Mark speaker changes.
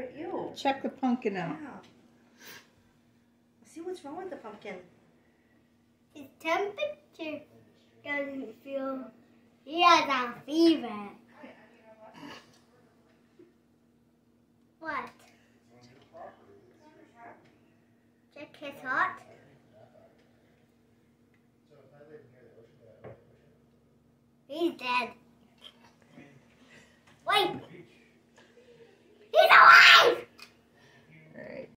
Speaker 1: at.
Speaker 2: Check the pumpkin out.
Speaker 1: Yeah. See what's wrong with the pumpkin.
Speaker 3: His temperature doesn't feel. He has a fever. What? Check his heart. He's dead.